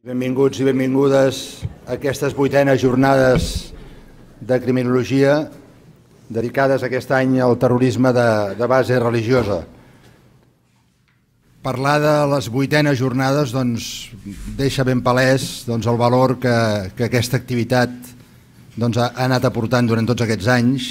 Benvinguts i benvingudes a aquestes vuitenes jornades de criminologia dedicades aquest any al terrorisme de, de base religiosa. Parlar de les vuitenes jornades doncs, deixa ben palès doncs, el valor que, que aquesta activitat doncs, ha, ha anat aportant durant tots aquests anys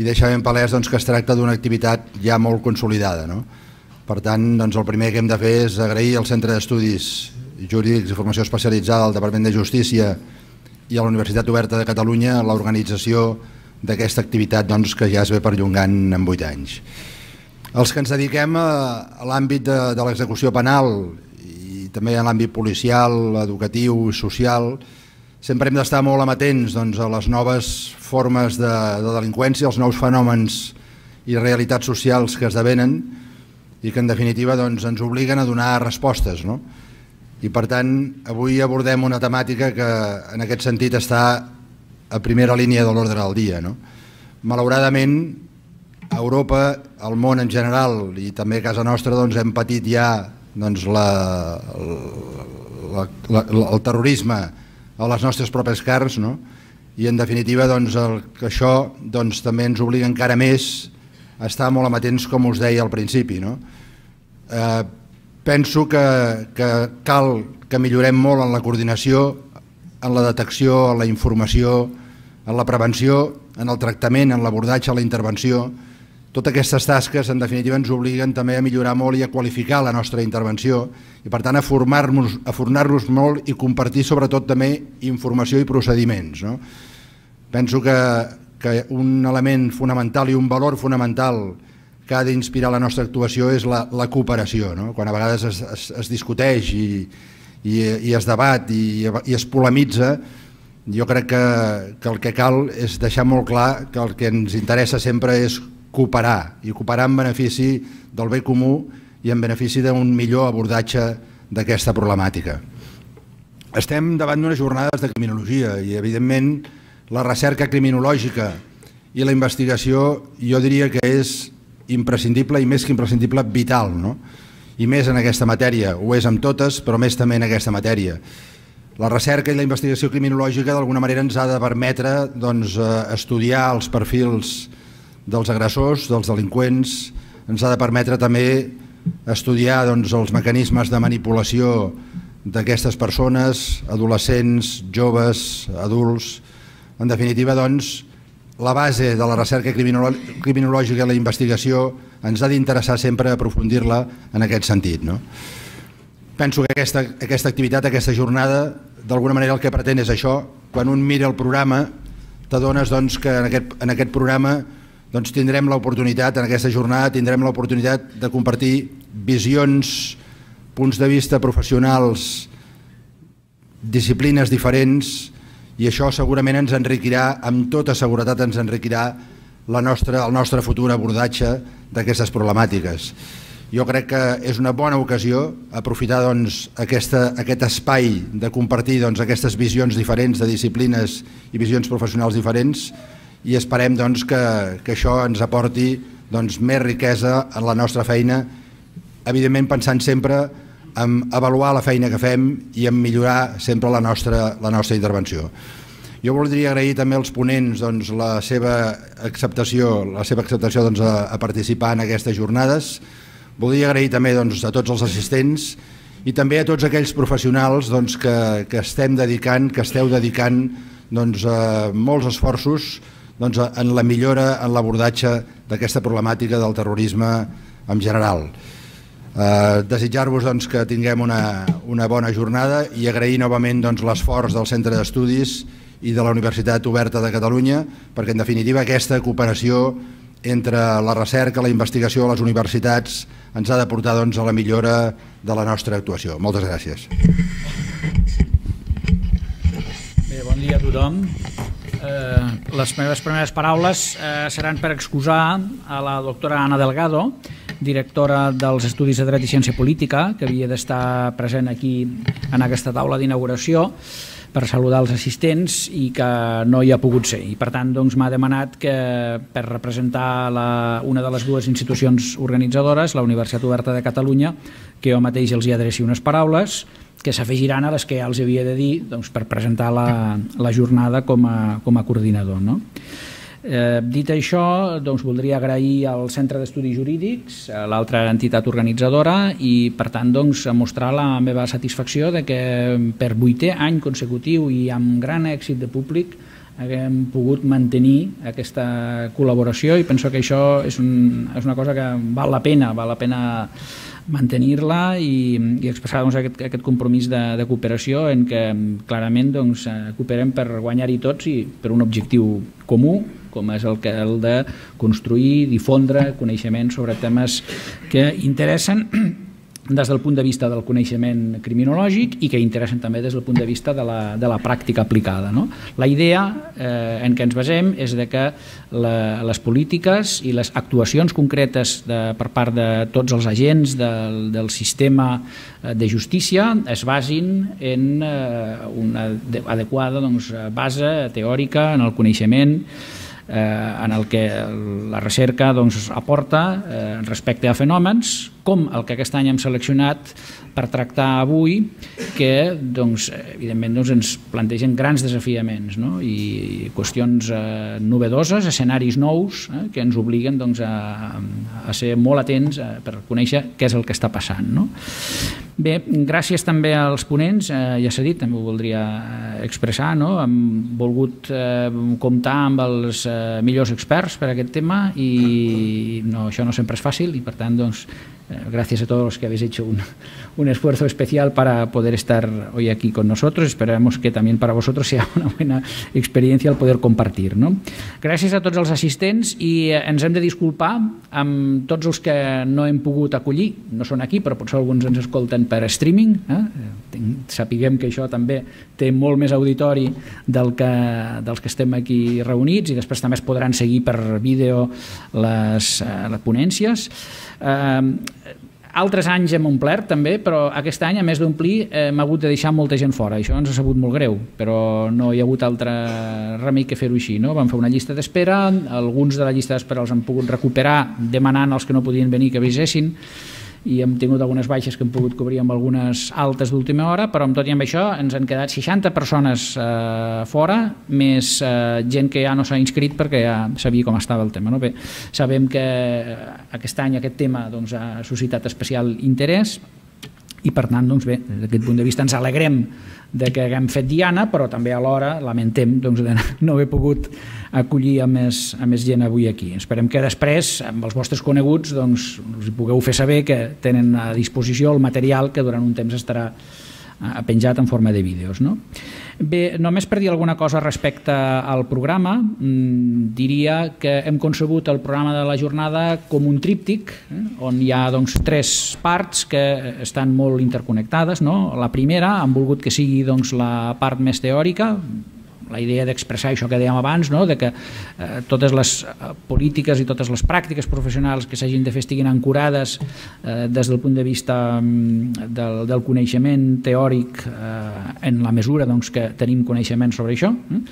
i deixa ben palès doncs, que es tracta d'una activitat ja molt consolidada. No? Per tant, doncs, el primer que hem de fer és agrair al Centre d'Estudis Jurídics i Formació Especialitzada del Departament de Justícia i a la Universitat Oberta de Catalunya l'organització d'aquesta activitat doncs, que ja es ve perllongant en 8 anys. Els que ens dediquem a, a l'àmbit de, de l'execució penal i també en l'àmbit policial, educatiu i social, sempre hem d'estar molt amatents doncs, a les noves formes de, de delinqüència, els nous fenòmens i realitats socials que esdevenen i que en definitiva doncs, ens obliguen a donar respostes. No? I per tant, avui abordem una temàtica que en aquest sentit està a primera línia de l'ordre del dia. No? Malauradament, a Europa, al món en general i també a casa nostra doncs, hem patit ja doncs, la, la, la, la, el terrorisme a les nostres pròpies carns no? i en definitiva doncs, el, que això doncs, també ens obliga encara més a estar molt amatents com us deia al principi. No? Eh, penso que, que cal que millorem molt en la coordinació, en la detecció, en la informació, en la prevenció, en el tractament, en l'abordatge, en la intervenció, totes aquestes tasques, en definitiva, ens obliguen també a millorar molt i a qualificar la nostra intervenció i, per tant, a formar-nos a formar molt i compartir, sobretot, també informació i procediments. No? Penso que, que un element fonamental i un valor fonamental que ha d'inspirar la nostra actuació és la, la cooperació. No? Quan a vegades es, es, es discuteix i, i, i es debat i, i es polemitza, jo crec que, que el que cal és deixar molt clar que el que ens interessa sempre és cooperar, i cooperar en benefici del bé comú i en benefici d'un millor abordatge d'aquesta problemàtica. Estem davant d'unes jornades de criminologia i, evidentment, la recerca criminològica i la investigació jo diria que és imprescindible i més que imprescindible, vital, no? i més en aquesta matèria, ho és amb totes, però més també en aquesta matèria. La recerca i la investigació criminològica d'alguna manera ens ha de permetre doncs, eh, estudiar els perfils dels agressors, dels delinqüents, ens ha de permetre també estudiar doncs, els mecanismes de manipulació d'aquestes persones, adolescents, joves, adults. En definitiva, doncs, la base de la recerca criminològica i la investigació ens ha d'interessar sempre aprofundir-la en aquest sentit. No? Penso que aquesta, aquesta activitat, aquesta jornada, d'alguna manera el que pretén és això. Quan un mira el programa, t'adones doncs, que en aquest, en aquest programa doncs tindrem l'oportunitat, en aquesta jornada, tindrem l'oportunitat de compartir visions, punts de vista professionals, disciplines diferents, i això segurament ens enriquirà, amb tota seguretat ens enriquirà la nostra, el nostre futur abordatge d'aquestes problemàtiques. Jo crec que és una bona ocasió aprofitar doncs, aquesta, aquest espai de compartir doncs, aquestes visions diferents de disciplines i visions professionals diferents i esperem doncs, que, que això ens aporti doncs, més riquesa en la nostra feina, evidentment pensant sempre en avaluar la feina que fem i en millorar sempre la nostra, la nostra intervenció. Jo voldria agrair també als ponents doncs, la seva acceptació, la seva acceptació doncs, a, a participar en aquestes jornades. Voldria agrair també doncs, a tots els assistents i també a tots aquells professionals doncs, que, que estem dedicant, que esteu dedicant doncs, a molts esforços doncs, en la millora, en l'abordatge d'aquesta problemàtica del terrorisme en general. Eh, Desitjar-vos doncs, que tinguem una, una bona jornada i agrair novament doncs, l'esforç del Centre d'Estudis i de la Universitat Oberta de Catalunya perquè en definitiva aquesta cooperació entre la recerca, la investigació les universitats ens ha de portar doncs, a la millora de la nostra actuació. Moltes gràcies. Bé, bon dia a tothom. Eh, les meves primeres paraules eh, seran per excusar a la doctora Ana Delgado, directora dels Estudis de Dret i Ciència Política, que havia d'estar present aquí en aquesta taula d'inauguració per saludar els assistents i que no hi ha pogut ser. I per tant doncs, m'ha demanat que per representar la, una de les dues institucions organitzadores, la Universitat Oberta de Catalunya, que jo mateix els hi adreci unes paraules que s'afegiran a les que ja els havia de dir doncs, per presentar la, la jornada com a, com a coordinador. No? Eh, dit això, doncs, voldria agrair al Centre d'Estudis Jurídics, l'altra entitat organitzadora, i per tant doncs, mostrar la meva satisfacció de que per vuitè any consecutiu i amb gran èxit de públic haguem pogut mantenir aquesta col·laboració i penso que això és, un, és una cosa que val la pena, val la pena mantenir-la i, i expressar doncs, aquest, aquest compromís de, de cooperació en què clarament doncs, eh, cooperem per guanyar-hi tots i per un objectiu comú com és el, que, el de construir, difondre coneixement sobre temes que interessen des del punt de vista del coneixement criminològic i que interessen també des del punt de vista de la, de la pràctica aplicada. No? La idea eh, en què ens basem és de que la, les polítiques i les actuacions concretes de, per part de tots els agents del, del sistema eh, de justícia es basin en eh, una adequada doncs, base teòrica en el coneixement eh, en el que la recerca doncs, aporta eh, respecte a fenòmens com el que aquest any hem seleccionat per tractar avui que doncs, evidentment doncs, ens plantegen grans desafiaments no? i qüestions eh, novedoses, escenaris nous eh, que ens obliguen doncs, a, a ser molt atents eh, per conèixer què és el que està passant. No? Bé, gràcies també als ponents, eh, ja s'ha dit, també ho voldria eh, expressar, no? hem volgut eh, comptar amb els eh, millors experts per a aquest tema i no, això no sempre és fàcil i per tant doncs, gracias a todos los que habéis hecho un, un esfuerzo especial para poder estar hoy aquí con nosotros, esperamos que también para vosotros sea una buena experiencia el poder compartir. No? Gràcies a tots els assistents i eh, ens hem de disculpar amb tots els que no hem pogut acollir, no són aquí però potser alguns ens escolten per streaming, eh? Sapiguem que això també té molt més auditori del que, dels que estem aquí reunits i després també es podran seguir per vídeo les, eh, les ponències. Eh, altres anys hem omplert també, però aquest any, a més d'omplir, hem hagut de deixar molta gent fora. Això ens ha sabut molt greu, però no hi ha hagut altre remei que fer-ho així. No? Vam fer una llista d'espera, alguns de la llista d'espera els han pogut recuperar demanant als que no podien venir que avisessin, i hem tingut algunes baixes que hem pogut cobrir amb algunes altes d'última hora, però amb tot i amb això ens han quedat 60 persones eh, fora, més eh, gent que ja no s'ha inscrit perquè ja sabia com estava el tema. No? Bé, sabem que eh, aquest any aquest tema doncs, ha suscitat especial interès i per tant, doncs bé, des d'aquest punt de vista ens alegrem de que haguem fet Diana, però també alhora lamentem doncs, de no haver pogut acollir a més, a més gent avui aquí. Esperem que després, amb els vostres coneguts, doncs, us pugueu fer saber que tenen a disposició el material que durant un temps estarà penjat en forma de vídeos. No? Bé, només per dir alguna cosa respecte al programa, mmm, diria que hem concebut el programa de la jornada com un tríptic, eh, on hi ha doncs, tres parts que estan molt interconnectades. No? La primera, han volgut que sigui doncs, la part més teòrica, la idea d'expressar això que dèiem abans, no? de que eh, totes les eh, polítiques i totes les pràctiques professionals que s'hagin de fer estiguin ancorades eh, des del punt de vista mm, del, del coneixement teòric eh, en la mesura doncs, que tenim coneixement sobre això. Eh?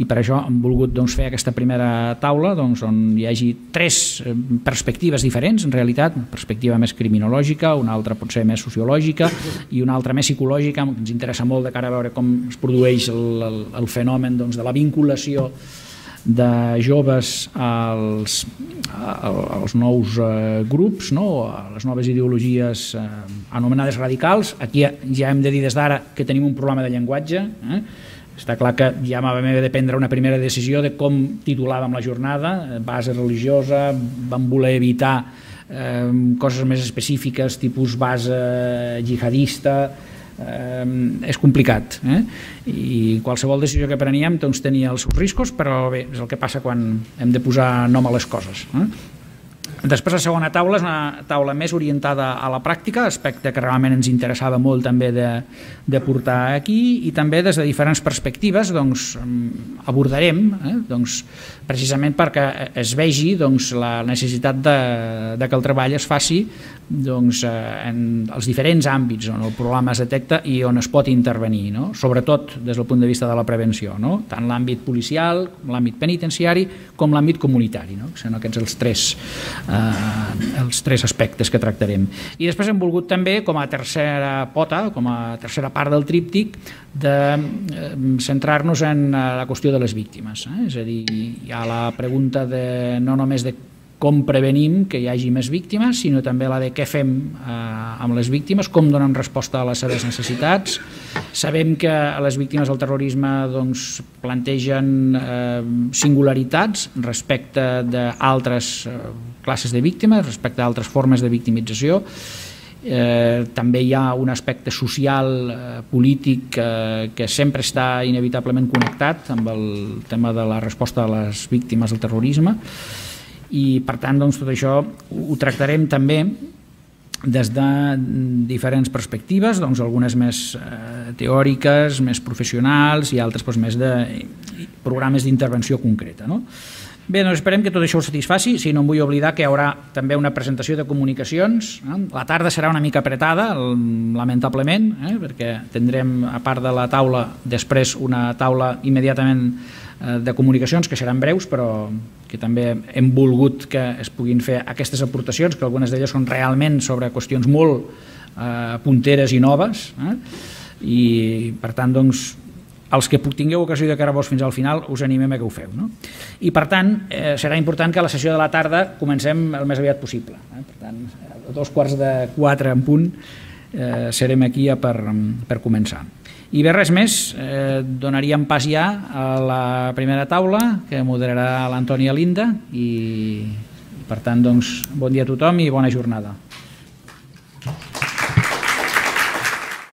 I per això hem volgut doncs, fer aquesta primera taula doncs, on hi hagi tres eh, perspectives diferents, en realitat, una perspectiva més criminològica, una altra potser més sociològica i una altra més psicològica, ens interessa molt de cara a veure com es produeix el, el, el fenomen doncs, de la vinculació de joves als, als nous eh, grups, no? a les noves ideologies eh, anomenades radicals. Aquí ja hem de dir des d'ara que tenim un problema de llenguatge, eh? Està clar que ja vam haver de prendre una primera decisió de com titulàvem la jornada, base religiosa, vam voler evitar eh, coses més específiques, tipus base jihadista, eh, és complicat eh? i qualsevol decisió que preníem doncs, tenia els seus riscos però bé, és el que passa quan hem de posar nom a les coses eh? Després la segona taula és una taula més orientada a la pràctica, aspecte que realment ens interessava molt també de, de portar aquí i també des de diferents perspectives doncs, abordarem eh, doncs, precisament perquè es vegi doncs, la necessitat de, de que el treball es faci doncs, eh, en els diferents àmbits on el problema es detecta i on es pot intervenir, no? sobretot des del punt de vista de la prevenció, no? tant l'àmbit policial, l'àmbit penitenciari com l'àmbit comunitari, no? són aquests els tres eh, els tres aspectes que tractarem. I després hem volgut també, com a tercera pota, com a tercera part del tríptic, de eh, centrar-nos en eh, la qüestió de les víctimes. Eh? És a dir, hi ha la pregunta de no només de com prevenim que hi hagi més víctimes, sinó també la de què fem eh, amb les víctimes, com donem resposta a les seves necessitats. Sabem que les víctimes del terrorisme doncs, plantegen eh, singularitats respecte d'altres eh, classes de víctimes, respecte a altres formes de victimització. Eh, també hi ha un aspecte social, eh, polític, eh, que sempre està inevitablement connectat amb el tema de la resposta a les víctimes del terrorisme i per tant doncs, tot això ho tractarem també des de diferents perspectives, doncs algunes més eh, teòriques, més professionals i altres doncs, més de programes d'intervenció concreta. No? Bé, doncs esperem que tot això us satisfaci, si no em vull oblidar que hi haurà també una presentació de comunicacions. Eh? La tarda serà una mica apretada, lamentablement, eh? perquè tindrem, a part de la taula, després una taula immediatament Eh, de comunicacions que seran breus però que també hem volgut que es puguin fer aquestes aportacions que algunes d'elles són realment sobre qüestions molt eh, punteres i noves eh? i per tant doncs els que tingueu ocasió de quedar-vos fins al final us animem a que ho feu. No? I per tant, eh, serà important que la sessió de la tarda comencem el més aviat possible. Eh? Per tant, a dos quarts de quatre en punt eh, serem aquí per, per començar. I bé, res més, eh, donaríem pas ja a la primera taula que moderarà l'Antònia Linda i per tant, doncs, bon dia a tothom i bona jornada.